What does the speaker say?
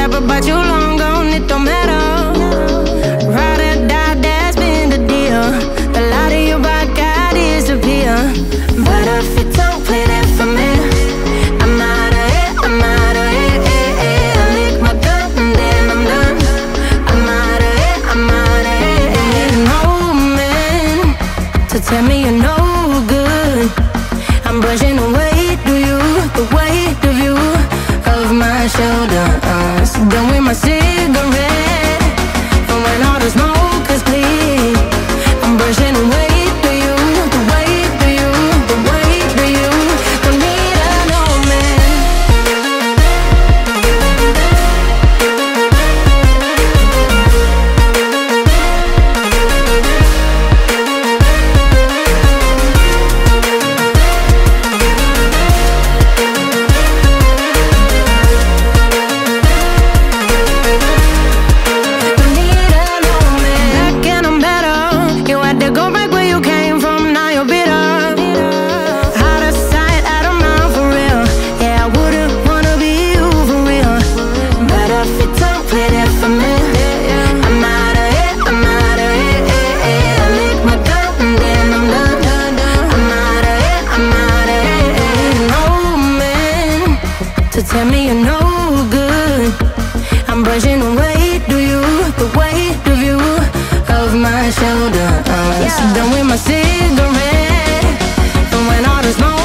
forever, but you long gone, it don't matter. Ride or die, that's been the deal. The light of your. But if you don't play that for me, I'm out of I'm out of I lick my and then I'm done. I'm out of I'm out of man to tell me you're no good. I'm brushing away. Tell me you're no good. I'm brushing away, do you? The weight of you, of my shoulders. Yeah. Done with my cigarette. And when all the smoke.